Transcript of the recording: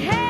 hey